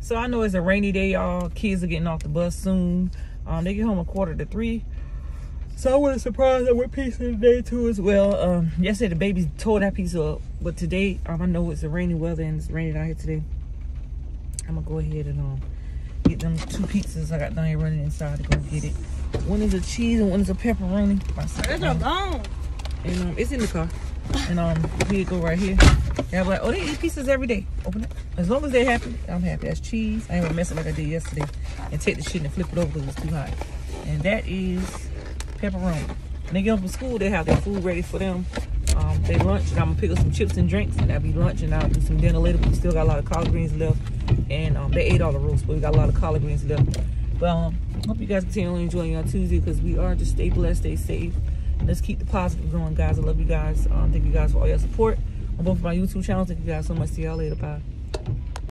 So I know it's a rainy day, y'all. Kids are getting off the bus soon. Um, they get home a quarter to three. So I wasn't surprised that we're pizza today too as well. Um, yesterday the babies tore that pizza up, but today um, I know it's a rainy weather and it's raining out here today. I'm gonna go ahead and um get them two pizzas I got down here running inside to go get it. One is a cheese and one is a pepperoni. My second That's a one. bone. And um, it's in the car. And um, here you go right here. I'm like, oh, they eat pizzas every day. Open it. As long as they're happy, I'm happy. That's cheese. I ain't gonna mess it like I did yesterday and take the shit and flip it over because it's too hot. And that is pepperoni. When they get home from school, they have their food ready for them. Um, they lunch, and I'm gonna pick up some chips and drinks, and that'll be lunch, and I'll do some dinner later. We still got a lot of collard greens left, and um, they ate all the roast, but we got a lot of collard greens left. But um, hope you guys continue enjoying your Tuesday because we are just stay blessed, stay safe. Let's keep the positive going, guys. I love you guys. Um, thank you guys for all your support both my YouTube channels. Thank you guys so much. See y'all later. Bye.